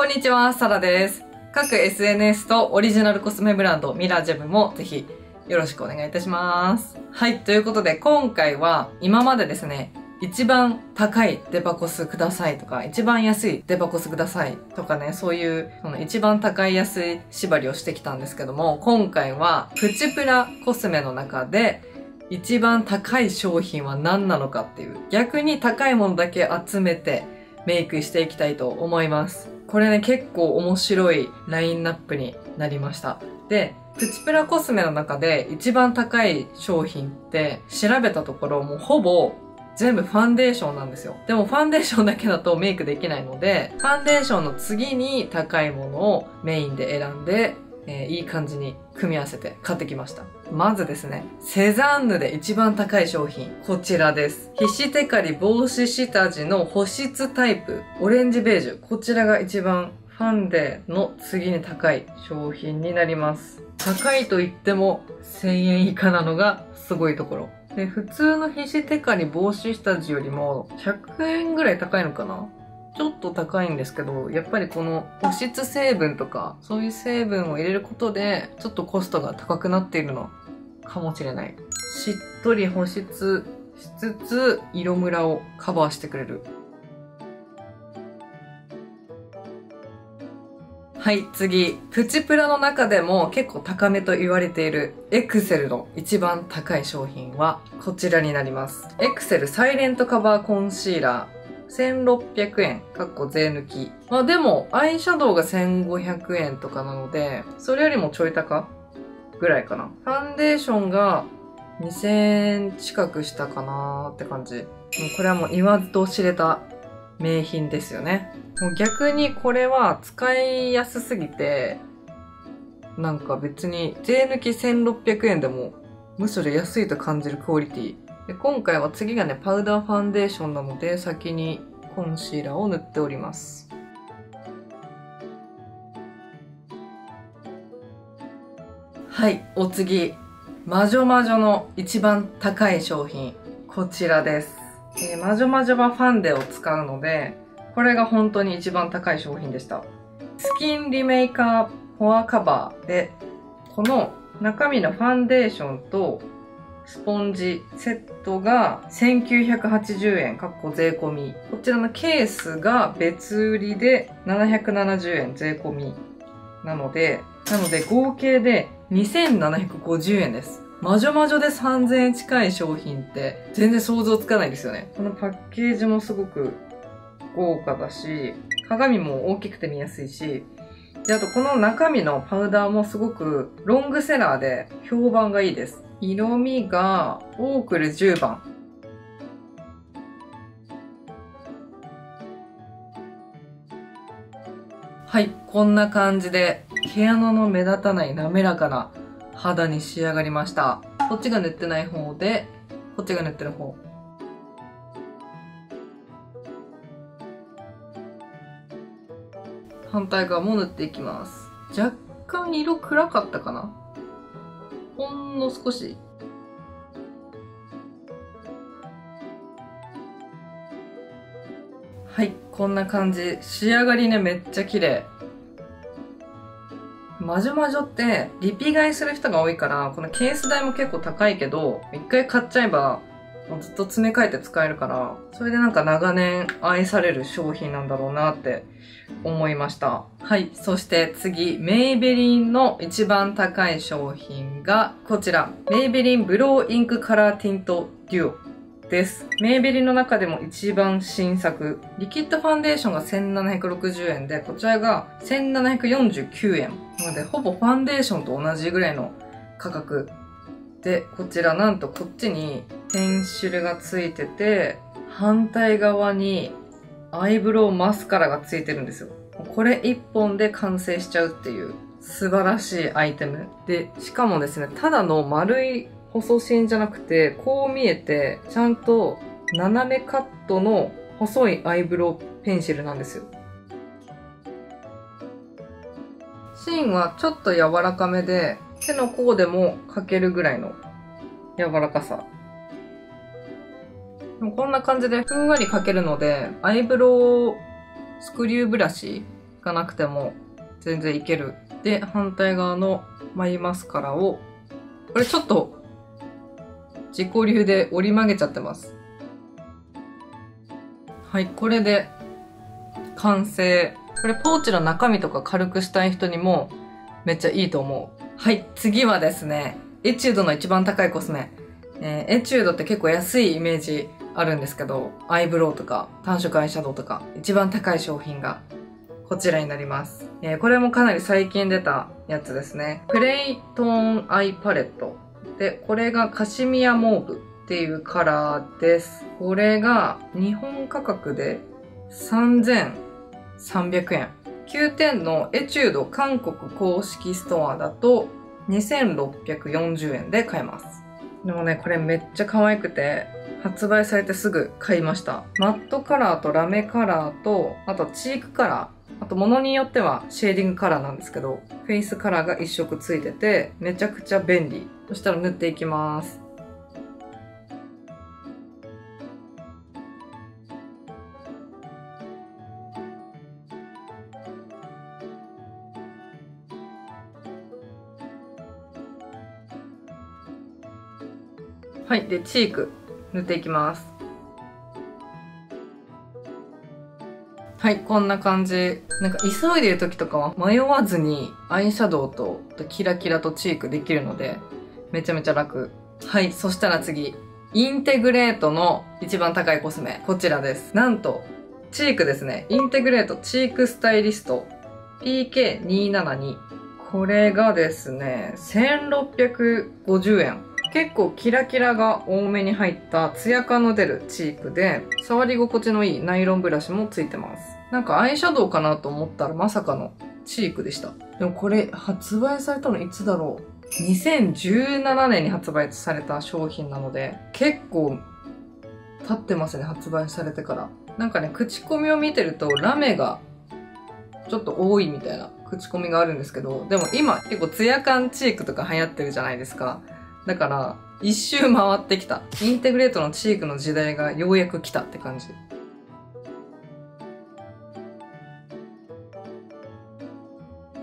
こんにちは、サラです。各 SNS とオリジナルコスメブランドミラージェムもぜひよろしくお願いいたします。はい、ということで今回は今までですね、一番高いデパコスくださいとか、一番安いデパコスくださいとかね、そういうその一番高い安い縛りをしてきたんですけども、今回はプチプラコスメの中で一番高い商品は何なのかっていう、逆に高いものだけ集めてメイクしていきたいと思います。これね、結構面白いラインナップになりました。で、プチプラコスメの中で一番高い商品って調べたところもうほぼ全部ファンデーションなんですよ。でもファンデーションだけだとメイクできないので、ファンデーションの次に高いものをメインで選んで、えーいい感じに組み合わせて買ってきました。まずですね、セザンヌで一番高い商品、こちらです。皮脂テカリ防止下地の保湿タイプ、オレンジベージュ。こちらが一番ファンデの次に高い商品になります。高いと言っても1000円以下なのがすごいところ。で、普通の皮脂テカリ防止下地よりも100円ぐらい高いのかなちょっと高いんですけど、やっぱりこの保湿成分とか、そういう成分を入れることで、ちょっとコストが高くなっているのかもしれない。しっとり保湿しつつ、色ムラをカバーしてくれる。はい、次。プチプラの中でも結構高めと言われているエクセルの一番高い商品はこちらになります。エクセルサイレントカバーコンシーラー。1600円、かっこ税抜き。まあでも、アイシャドウが1500円とかなので、それよりもちょい高ぐらいかな。ファンデーションが2000円近くしたかなーって感じ。もうこれはもう言わずと知れた名品ですよね。もう逆にこれは使いやすすぎて、なんか別に税抜き1600円でもむしろ安いと感じるクオリティ。で今回は次がね、パウダーファンデーションなので先にコンシーラーを塗っております。はい、お次。魔女魔女の一番高い商品。こちらです。えー魔女魔女はファンデを使うので、これが本当に一番高い商品でした。スキンリメイカーフォアカバーで、この中身のファンデーションとスポンジセットが1980円、かっこ税込み。こちらのケースが別売りで770円税込み。なので、なので合計で2750円です。魔女魔女で3000円近い商品って全然想像つかないですよね。このパッケージもすごく豪華だし、鏡も大きくて見やすいし、で、あとこの中身のパウダーもすごくロングセラーで評判がいいです。色味がオークル10番。はい、こんな感じで毛穴の目立たない滑らかな肌に仕上がりました。こっちが塗ってない方で、こっちが塗ってる方。反対側も塗っていきます。若干色暗かったかな？ほんの少し。はい、こんな感じ。仕上がりね、めっちゃ綺麗。マジョマジョってリピ買いする人が多いから、このケース代も結構高いけど、一回買っちゃえば、ずっと詰め替えて使えるから、それでなんか長年愛される商品なんだろうなって思いました。はい。そして次、メイベリンの一番高い商品がこちら。メイベリンブローインクカラーティントデュオ。です。メイベリンの中でも一番新作。リキッドファンデーションが1760円で、こちらが1749円。なので、ほぼファンデーションと同じぐらいの価格。で、こちらなんとこっちにペンシルがついてて、反対側にアイブロウマスカラがついてるんですよ。これ一本で完成しちゃうっていう素晴らしいアイテム。で、しかもですね、ただの丸い細芯じゃなくて、こう見えて、ちゃんと斜めカットの細いアイブロウペンシルなんですよ。芯はちょっと柔らかめで、手の甲でも描けるぐらいの柔らかさ。こんな感じでふんわり描けるので、アイブロウスクリューブラシがなくても全然いける。で、反対側の眉マスカラを、これちょっと自己流で折り曲げちゃってます。はい、これで完成。これポーチの中身とか軽くしたい人にもめっちゃいいと思う。はい、次はですね、エチュードの一番高いコスメ。えー、エチュードって結構安いイメージあるんですけど、アイブロウとか単色アイシャドウとか一番高い商品がこちらになります。えー、これもかなり最近出たやつですね。プレイトーンアイパレット。で、これがカシミヤモーブっていうカラーです。これが日本価格で3300円。9点のエチュード韓国公式ストアだと2640円で買えます。でもね、これめっちゃ可愛くて、発売されてすぐ買いました。マットカラーとラメカラーと、あとチークカラー、あと物によってはシェーディングカラーなんですけど、フェイスカラーが一色ついてて、めちゃくちゃ便利。そしたら塗っていきます。はい。で、チーク塗っていきます。はい、こんな感じ。なんか急いでる時とかは迷わずにアイシャドウとキラキラとチークできるので、めちゃめちゃ楽。はい、そしたら次。インテグレートの一番高いコスメ。こちらです。なんと、チークですね。インテグレートチークスタイリスト PK272。これがですね、1650円。結構キラキラが多めに入ったツヤ感の出るチークで、触り心地のいいナイロンブラシもついてます。なんかアイシャドウかなと思ったらまさかのチークでした。でもこれ発売されたのいつだろう ?2017 年に発売された商品なので、結構経ってますね、発売されてから。なんかね、口コミを見てるとラメがちょっと多いみたいな口コミがあるんですけど、でも今結構ツヤ感チークとか流行ってるじゃないですか。だから、一周回ってきた。インテグレートのチークの時代がようやく来たって感じ。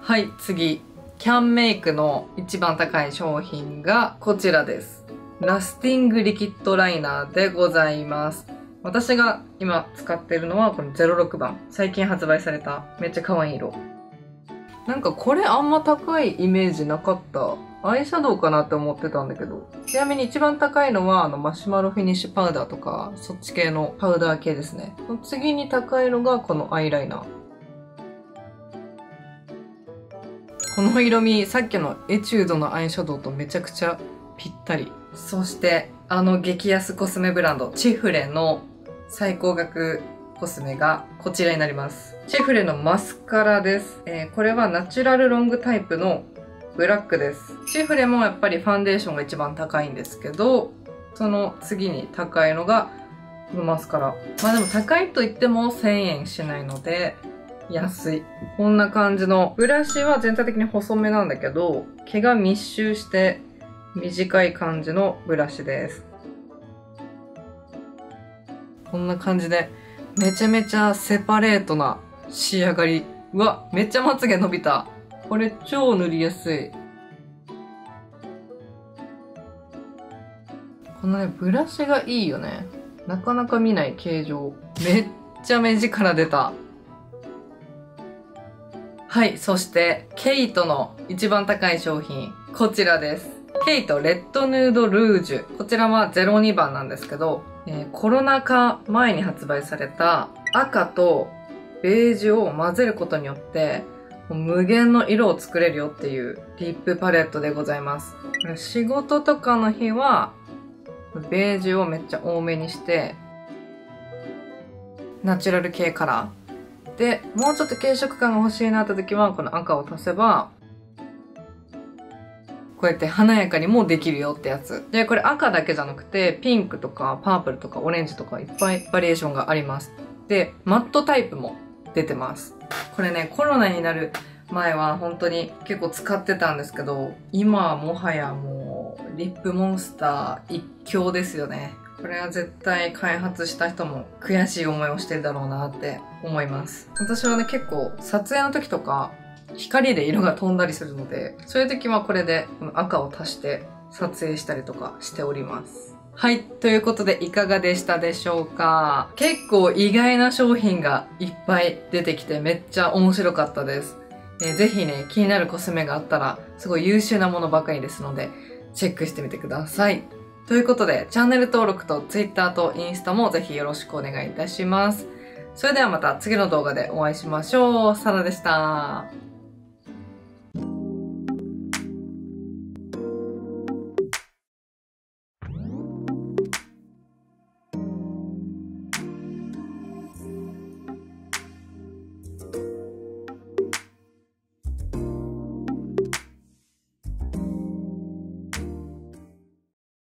はい、次。キャンメイクの一番高い商品がこちらです。ラスティングリキッドライナーでございます。私が今使ってるのはこの06番。最近発売されためっちゃ可愛い色。なんかこれあんま高いイメージなかったアイシャドウかなって思ってたんだけど。ちなみに一番高いのは、あの、マシュマロフィニッシュパウダーとか、そっち系のパウダー系ですね。次に高いのがこのアイライナー。この色味、さっきのエチュードのアイシャドウとめちゃくちゃぴったり。そして、あの激安コスメブランド、チフレの最高額コスメがこちらになります。チフレのマスカラです。えー、これはナチュラルロングタイプのブラックです。シフレもやっぱりファンデーションが一番高いんですけど、その次に高いのがこのマスカラ。まあでも高いと言っても1000円しないので、安い。こんな感じの、ブラシは全体的に細めなんだけど、毛が密集して短い感じのブラシです。こんな感じで、めちゃめちゃセパレートな仕上がり。うわ、めっちゃまつげ伸びた。これ超塗りやすい。このね、ブラシがいいよね。なかなか見ない形状。めっちゃ目力出た。はい、そして、ケイトの一番高い商品、こちらです。ケイトレッドヌードルージュ。こちらは02番なんですけど、えー、コロナ禍前に発売された赤とベージュを混ぜることによって、無限の色を作れるよっていうリップパレットでございます。仕事とかの日は、ベージュをめっちゃ多めにして、ナチュラル系カラー。で、もうちょっと軽色感が欲しいなって時は、この赤を足せば、こうやって華やかにもできるよってやつ。で、これ赤だけじゃなくて、ピンクとかパープルとかオレンジとかいっぱいバリエーションがあります。で、マットタイプも出てます。これね、コロナになる前は本当に結構使ってたんですけど、今はもはやもう、リップモンスター一強ですよね。これは絶対開発した人も悔しい思いをしてるだろうなって思います。私はね、結構撮影の時とか光で色が飛んだりするので、そういう時はこれで赤を足して撮影したりとかしております。はい。ということで、いかがでしたでしょうか？結構意外な商品がいっぱい出てきてめっちゃ面白かったです。ね、ぜひね、気になるコスメがあったら、すごい優秀なものばかりですので、チェックしてみてください。ということで、チャンネル登録と Twitter とインスタもぜひよろしくお願いいたします。それではまた次の動画でお会いしましょう。サラでした。